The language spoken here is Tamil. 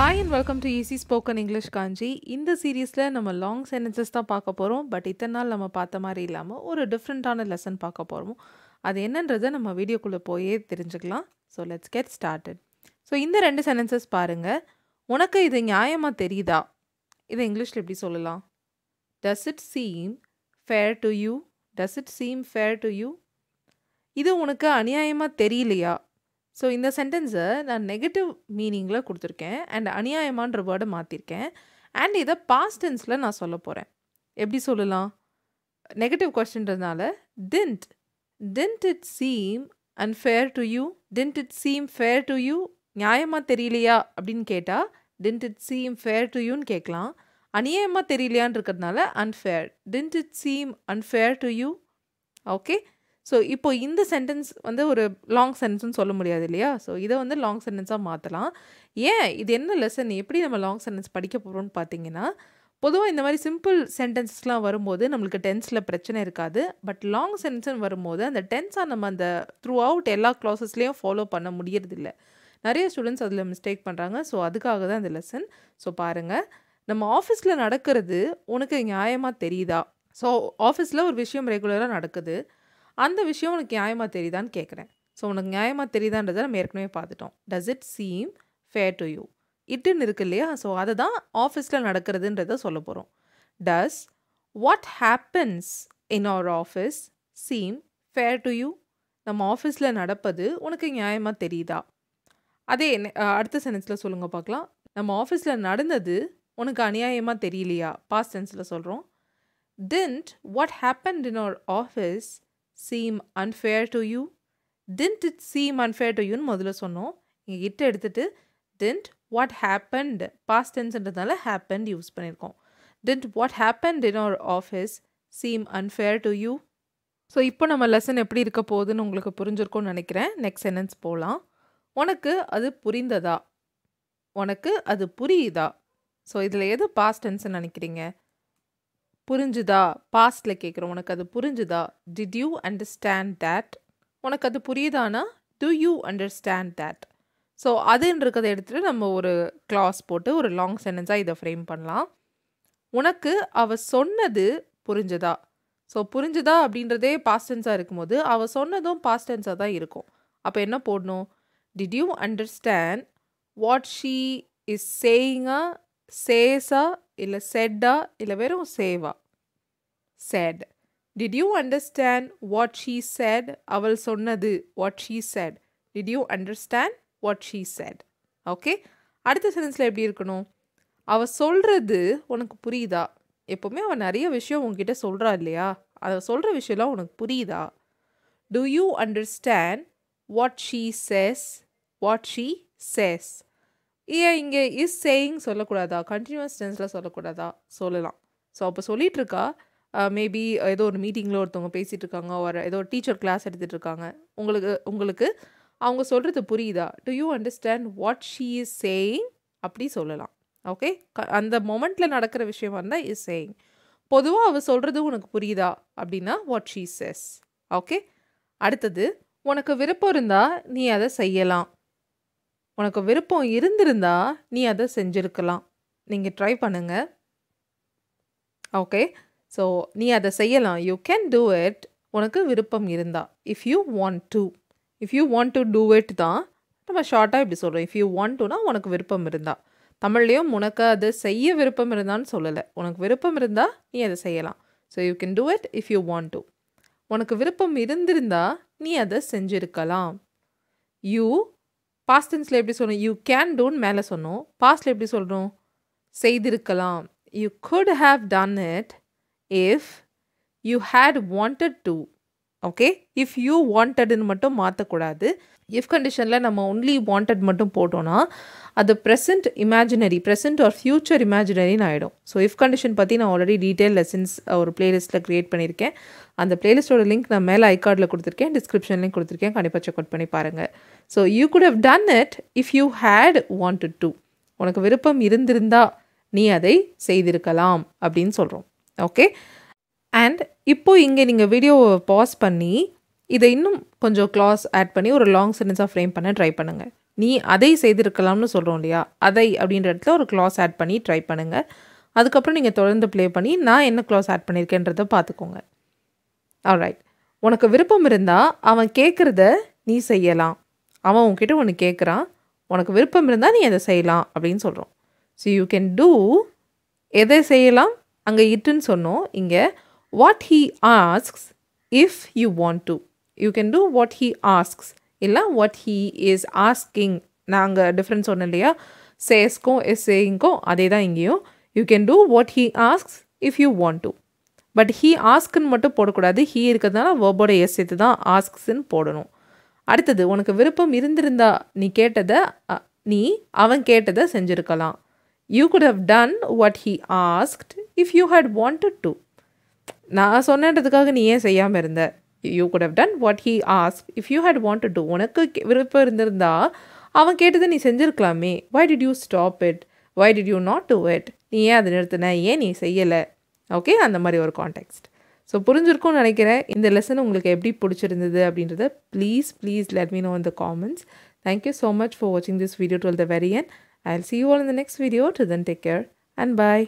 Hi and welcome to easy spoken English Kanchi இந்த சீரீஸில் நம்ம லாங் சென்டென்சஸ் தான் பார்க்க போகிறோம் பட் இத்தனை நாள் நம்ம பார்த்த மாதிரி இல்லாமல் ஒரு டிஃப்ரெண்ட்டான லெசன் பார்க்க போகிறோம் அது என்னன்றதை நம்ம வீடியோக்குள்ளே போயே தெரிஞ்சுக்கலாம். So let's get started so இந்த ரெண்டு சென்டென்சஸ் பாருங்கள் உனக்கு இது நியாயமாக தெரியுதா? இதை இங்கிலீஷில் எப்படி சொல்லலாம்? Does it seem fair to you does it seem fair to you இது உனக்கு அநியாயமாக தெரியலையா? ஸோ இந்த சென்டென்ஸை நான் நெகட்டிவ் மீனிங்கில் கொடுத்துருக்கேன். அண்ட் அநியாயமான்ற வேர்டை மாற்றிருக்கேன் அண்ட் இதை பாஸ்ட் டென்ஸில் நான் சொல்ல போகிறேன் எப்படி சொல்லலாம்? Negative கொஸ்டின்றதுனால didn't didn't it seem unfair to you didn't it seem fair to you நியாயமாக தெரியலையா? அப்படின்னு கேட்டால் didn't it seem fair to யூன்னு கேட்கலாம். அநியாயமாக தெரியலையான்னு இருக்கிறதுனால unfair didn't it seem unfair to you okay so இப்போ இந்த சென்டென்ஸ் வந்து ஒரு லாங் சென்டென்ஸ்னு சொல்ல முடியாது இல்லையா? ஸோ இதை வந்து லாங் சென்டென்ஸாக மாற்றலாம் ஏன்? இது என்ன லெசன் எப்படி நம்ம லாங் சென்டென்ஸ் படிக்க போகிறோம்னு பார்த்தீங்கன்னா பொதுவாக இந்த மாதிரி சிம்பிள் சென்டென்சஸ்லாம் வரும்போது நம்மளுக்கு டென்ஸில் பிரச்சனை இருக்காது. பட் லாங் சென்டென்ஸ்னு வரும்போது அந்த டென்ஸாக நம்ம அந்த த்ரூ அவுட் எல்லா க்ளாஸஸ்லேயும் ஃபாலோ பண்ண முடியறதில்ல நிறைய ஸ்டூடெண்ட்ஸ் அதில் மிஸ்டேக் பண்ணுறாங்க ஸோ அதுக்காக தான் இந்த லெசன் ஸோ பாருங்கள் நம்ம ஆஃபீஸில் நடக்கிறது உனக்கு நியாயமாக தெரியுதா? ஸோ ஆஃபீஸில் ஒரு விஷயம் ரெகுலராக நடக்குது. அந்த விஷயம் உனக்கு நியாயமாக தெரியுதான்னு கேட்குறேன் ஸோ உனக்கு நியாயமாக தெரியுதான்றதை நம்ம ஏற்கனவே பார்த்துட்டோம். Does it seem fair to you இட்டுன்னு இருக்கு இல்லையா? ஸோ அதை தான் ஆஃபீஸில் நடக்கிறதுன்றத சொல்ல போகிறோம் does what happens in our office seem fair to you நம்ம ஆஃபீஸில் நடப்பது உனக்கு நியாயமாக தெரியுதா? அதே அடுத்த சென்டென்ஸில் சொல்லுங்கள் பார்க்கலாம். நம்ம ஆஃபீஸில் நடந்தது உனக்கு அநியாயமாக தெரியலையா? பாஸ்ட் சென்ஸில் சொல்கிறோம் didn't what happened in our office seem unfair to you didn't it seem unfair to யூன்னு முதல்ல சொன்னோம். இங்கே இட்டு எடுத்துகிட்டு டின்ட் வாட் ஹேப்பன்ட் பாஸ்ட் டென்ஸ்ன்றதுனால ஹேப்பன்ட் யூஸ் பண்ணியிருக்கோம் didn't what happened in our office seem unfair to you so இப்போ நம்ம லெசன் எப்படி இருக்க போகுதுன்னு உங்களுக்கு புரிஞ்சிருக்கோன்னு நினைக்கிறேன். நெக்ஸ்ட் சென்டென்ஸ் போகலாம் உனக்கு அது புரிந்ததா? உனக்கு அது புரியுதா? ஸோ இதில் எது பாஸ்ட் டென்ஸ்ன்னு நினைக்கிறீங்க? புரிஞ்சுதா? பாஸ்டில் கேட்குறோம் உனக்கு அது புரிஞ்சுதா? டிட் யூ அண்டர்ஸ்டாண்ட் தேட் உனக்கு அது புரியுதானா? Do you understand that so அதுன்றதை எடுத்துகிட்டு நம்ம ஒரு கிளாஸ் போட்டு ஒரு லாங் சென்டென்ஸாக இதை ஃப்ரேம் பண்ணலாம். உனக்கு அவ சொன்னது புரிஞ்சுதா? ஸோ புரிஞ்சுதா அப்படின்றதே பாஸ்டென்ஸாக இருக்கும்போது அவ சொன்னதும் பாஸ்டென்ஸாக தான் இருக்கும். அப்போ என்ன போடணும்? Did you understand what she is சேயிங்கா சேஸா இல்லை செட்டா இல்லை வெறும் Seva said did you understand what she said அவள் சொன்னது what she said did you understand what she said okay அடுத்த சென்டென்ஸில் எப்படி இருக்கணும்? அவள் சொல்கிறது உனக்கு புரியுதா? எப்போவுமே அவள் நிறைய விஷயம் உங்ககிட்ட சொல்கிறா இல்லையா? அதை சொல்கிற விஷயம்லாம் உனக்கு புரியுதா? Do you understand what she says what she says ஏன் இங்கே இஸ் சேயிங் சொல்லக்கூடாதா? கண்டினியூஸ் டென்ஸில் சொல்லக்கூடாதா? சொல்லலாம். ஸோ அப்போ சொல்லிகிட்ருக்கா மேபி ஏதோ ஒரு மீட்டிங்கில் ஒருத்தவங்க பேசிகிட்டு இருக்காங்க ஒரு ஏதோ ஒரு டீச்சர் கிளாஸ் எடுத்துகிட்டு இருக்காங்க உங்களுக்கு உங்களுக்கு அவங்க சொல்கிறது புரியுதா? Do you understand what she is saying அப்படி சொல்லலாம். ஓகே அந்த மொமெண்ட்டில் நடக்கிற விஷயமா இருந்தால் இஸ் சேயிங் பொதுவாக அவள் சொல்கிறது உனக்கு புரியுதா? அப்படின்னா வாட் ஷீ செஸ் ஓகே அடுத்தது உனக்கு விருப்பம் இருந்தால் நீ அதை செய்யலாம். உனக்கு விருப்பம் இருந்திருந்தா நீ அதை செஞ்சுருக்கலாம். நீங்கள் ட்ரை பண்ணுங்க. ஓகே ஸோ நீ அதை செய்யலாம். யூ கேன் டூ இட் உனக்கு விருப்பம் இருந்தா. If you want to if you want to do it தான். நம்ம ஷார்ட்டாக இப்படி சொல்கிறோம் இஃப் யூ வாண்ட் டுனா உனக்கு விருப்பம் இருந்தா. தமிழ்லேயும் உனக்கு அது செய்ய விருப்பம் இருந்தான்னு சொல்லலை. உனக்கு விருப்பம் இருந்தால் நீ அதை செய்யலாம். So you can do it if you want to உனக்கு விருப்பம் இருந்திருந்தா நீ அதை செஞ்சுருக்கலாம். யூ பாஸ்ட் டென்ஸில் எப்படி சொல்லணும்? யூ கேன் டூன்னு மேலே சொன்னோம். பாஸ்டில் எப்படி சொல்கிறோம் செய்திருக்கலாம். You could have done it if you had wanted to okay if you வாண்டட்னு மட்டும் மாற்றக்கூடாது இஃப் கண்டிஷனில் நம்ம ஒன்லி வாண்டட் மட்டும் போட்டோன்னா அது present imaginary present or future இமேஜினரின்னு ஆகிடும் ஸோ இஃப் கண்டிஷன் பற்றி நான் ஆல்ரெடி டீட்டெயில் லெசன்ஸ் ஒரு பிளேலிஸ்ட்டில் க்ரியேட் பண்ணியிருக்கேன். அந்த பிளேலிஸ்ட்டோட லிங்க் நான் மேலே ஐகார்டில் கொடுத்துருக்கேன் டிஸ்கிரிப்ஷன்லேயும் கொடுத்துருக்கேன். கண்டிப்பாக செக் அவுட் பண்ணி பாருங்கள் so you could have done it if you had wanted to உனக்கு விருப்பம் இருந்திருந்தா நீ அதை செய்திருக்கலாம் அப்படின்னு சொல்கிறோம் ஓகே அண்ட் இப்போது இங்கே நீங்கள் வீடியோவை பாஸ் பண்ணி இதை இன்னும் கொஞ்சம் க்ளாஸ் ஆட் பண்ணி ஒரு லாங் சென்டென்ஸாக ஃப்ரேம் பண்ண ட்ரை பண்ணுங்கள் நீ அதை செய்திருக்கலாம்னு சொல்கிறோம் இல்லையா? அதை அப்படின்ற இடத்துல ஒரு க்ளாஸ் ஆட் பண்ணி ட்ரை பண்ணுங்கள் அதுக்கப்புறம் நீங்கள் தொடர்ந்து ப்ளே பண்ணி நான் என்ன க்ளாஸ் ஆட் பண்ணியிருக்கேன்றதை பார்த்துக்கோங்க ஆல்ரைட் உனக்கு விருப்பம் இருந்தால் அவன் கேட்குறத நீ செய்யலாம். அவன் உன்கிட்ட ஒன்று கேட்குறான் உனக்கு விருப்பம் இருந்தால் நீ அதை செய்யலாம் அப்படின்னு சொல்கிறோம் ஸோ யூ கேன் டூ எதை செய்யலாம்? அங்கே இட்டுன்னு சொன்னோம். இங்கே what he asks if you want to you can do what he asks இல்லை வாட் ஹீ இஸ் ஆஸ்கிங் நாங்கள் டிஃப்ரென்ஸ் சொன்னேன் இல்லையா சேஸ்க்கும் எஸ் சேயிங்க்கும் அதே தான் இங்கேயும். You can do what he asks if you want to but he ஆஸ்க்குன்னு மட்டும் போடக்கூடாது. ஹீ இருக்கிறதுனால வேர்போட எஸ் சேர்த்து தான் ஆஸ்க்ஸ்ன்னு போடணும். அடுத்தது உனக்கு விருப்பம் இருந்திருந்தா நீ கேட்டதை அ, நீ அவன் கேட்டதை செஞ்சுருக்கலாம். You could have done what he asked if you had wanted to நான் சொன்னதுக்காக நீ ஏன் செய்யாமல் இருந்த? You could have done what he ask if you had want to உனக்கு விருப்பம் இருந்திருந்தா அவன் கேட்டதை நீ செஞ்சுருக்கலாமே. Why did you stop it why did you not do it நீ ஏன் அதை நிறுத்தின? ஏன் நீ செய்யலை? ஓகே அந்த மாதிரி ஒரு கான்டெக்ட் ஸோ புரிஞ்சிருக்கும்னு நினைக்கிறேன். இந்த லெசன் உங்களுக்கு எப்படி பிடிச்சிருந்தது அப்படின்றத please please let me know இந்த comments thank you so much for வாட்சிங் this video this the very என் ஐ end. See you all in the next video to video. Take care and bye